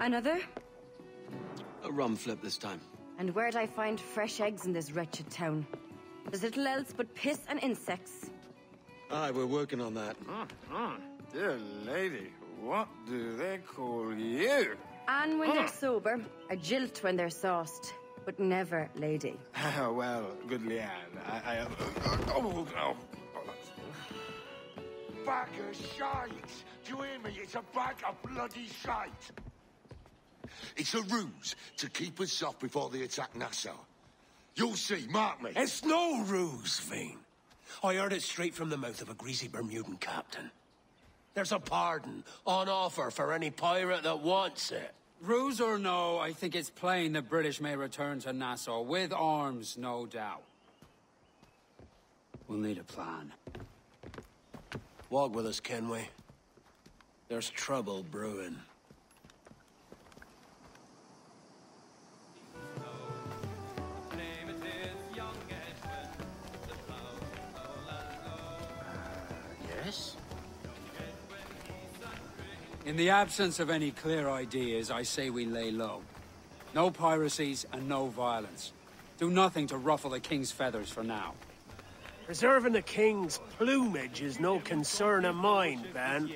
Another? A rum flip this time. And where'd I find fresh eggs in this wretched town? There's little else but piss and insects. Aye, we're working on that. Mm, mm. Dear lady, what do they call you? And when they're mm. sober, a jilt when they're sauced, but never lady. Ah, well, good Leanne, I... I uh, uh, oh, oh, oh. Bag of shite! Do you hear me? It's a bag of bloody shite! It's a ruse to keep us soft before they attack Nassau. You'll see, mark me. It's no ruse, Fiend. I heard it straight from the mouth of a greasy Bermudan captain. There's a pardon on offer for any pirate that wants it. Ruse or no, I think it's plain the British may return to Nassau, with arms, no doubt. We'll need a plan. Walk with us, Kenway. There's trouble brewing. In the absence of any clear ideas, I say we lay low. No piracies and no violence. Do nothing to ruffle the king's feathers for now. Preserving the king's plumage is no concern of mine, Ben.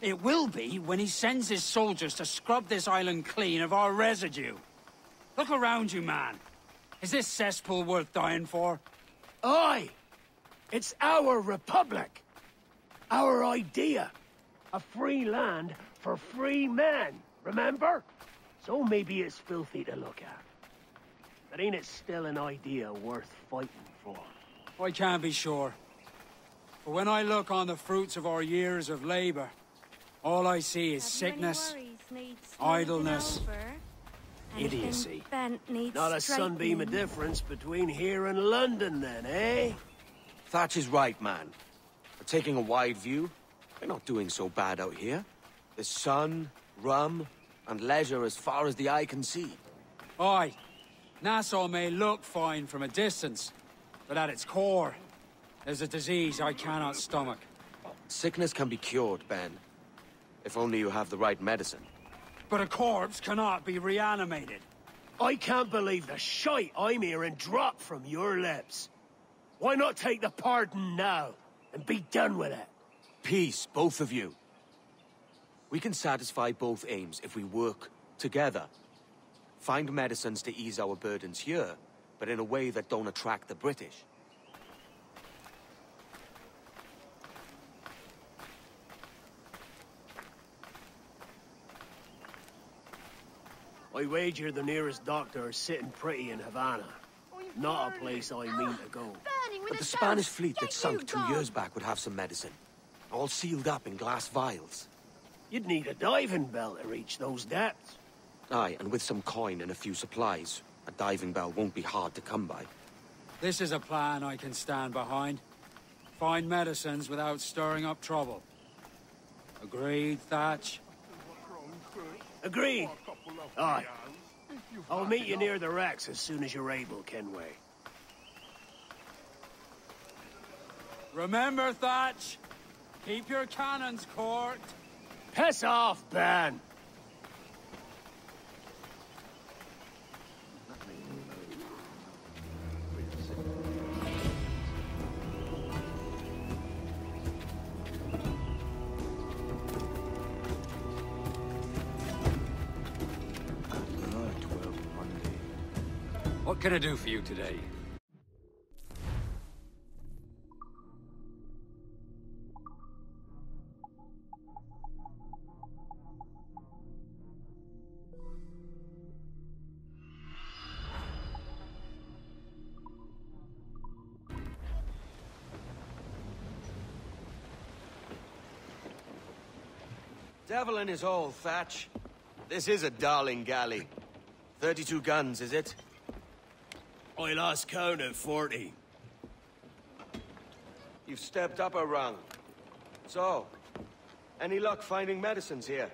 It will be when he sends his soldiers to scrub this island clean of our residue. Look around you, man. Is this cesspool worth dying for? Aye! It's our republic! Our idea! A free land for free men, remember? So maybe it's filthy to look at. But ain't it still an idea worth fighting for? I can't be sure. But when I look on the fruits of our years of labor, all I see is sickness, idleness, idiocy. Not a sunbeam of difference between here and London, then, eh? Thatch is right, man. We're taking a wide view. We're not doing so bad out here. There's sun, rum, and leisure as far as the eye can see. Aye. Nassau may look fine from a distance, but at its core, there's a disease I cannot stomach. Sickness can be cured, Ben. If only you have the right medicine. But a corpse cannot be reanimated. I can't believe the shite I'm hearing drop from your lips. Why not take the pardon now, and be done with it? Peace, both of you. We can satisfy both aims if we work together. Find medicines to ease our burdens here, but in a way that don't attract the British. I wager the nearest doctor is sitting pretty in Havana. Not a place I mean to go. But the Spanish fleet that sunk two years back would have some medicine. All sealed up in glass vials. You'd need a diving bell to reach those depths. Aye, and with some coin and a few supplies, a diving bell won't be hard to come by. This is a plan I can stand behind. Find medicines without stirring up trouble. Agreed, Thatch? Agreed. Aye. I'll meet you near the wrecks as soon as you're able, Kenway. Remember, Thatch? Keep your cannons corked. Piss off, Ben! What can I do for you today? Devil in his hole, Thatch. This is a darling galley. Thirty-two guns, is it? I lost count at 40. You've stepped up a rung. So, any luck finding medicines here?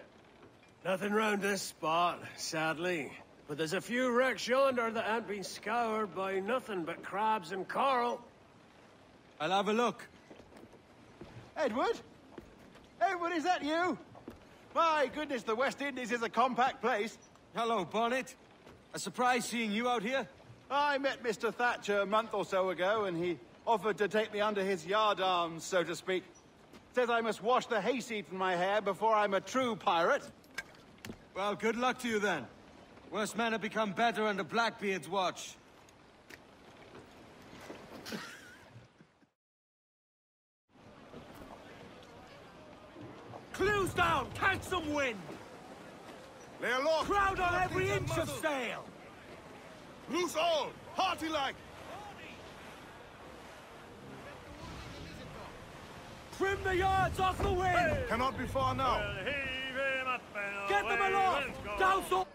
Nothing round this spot, sadly. But there's a few wrecks yonder that ain't been scoured by nothing but crabs and coral. I'll have a look. Edward? Edward, is that you? My goodness, the West Indies is a compact place. Hello, Bonnet. A surprise seeing you out here? I met Mr. Thatcher a month or so ago, and he offered to take me under his yard yardarms, so to speak. Says I must wash the hayseed from my hair before I'm a true pirate. Well, good luck to you then. Worst men have become better under Blackbeard's watch. Down! Catch some wind! Lay aloft! Crowd on every inch of sail! Loose all! Hearty like! Trim the yards off the wind! Cannot be far now. Get them aloft! Douse all...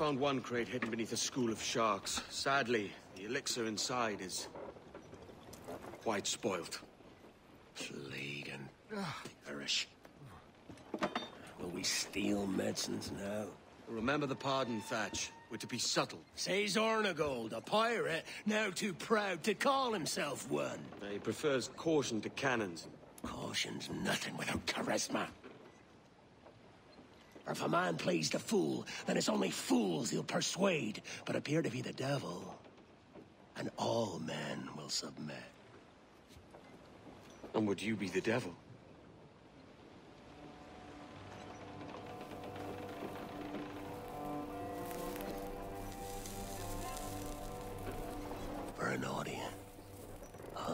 found one crate hidden beneath a school of sharks. Sadly, the elixir inside is... quite spoilt. Plague and ah. perish. Will we steal medicines now? Remember the pardon, Thatch. We're to be subtle. Says Hornigold, a pirate, now too proud to call himself one. He prefers caution to cannons. Caution's nothing without charisma. If a man plays the fool, then it's only fools he'll persuade, but appear to be the devil. And all men will submit. And would you be the devil? For an audience. Aye.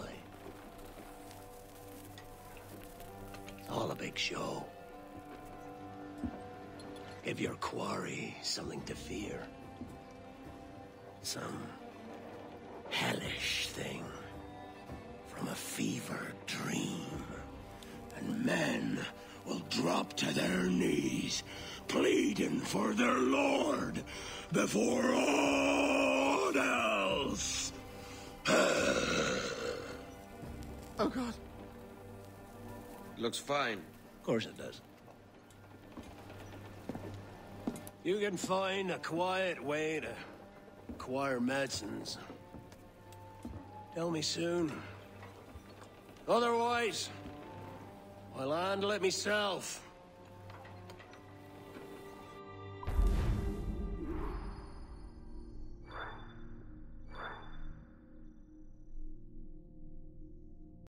It's all a big show. Give your quarry something to fear. Some hellish thing from a fever dream. And men will drop to their knees, pleading for their lord before all else. Oh, God. Looks fine. Of course it does. You can find a quiet way to acquire medicines. Tell me soon. Otherwise, I'll handle it myself.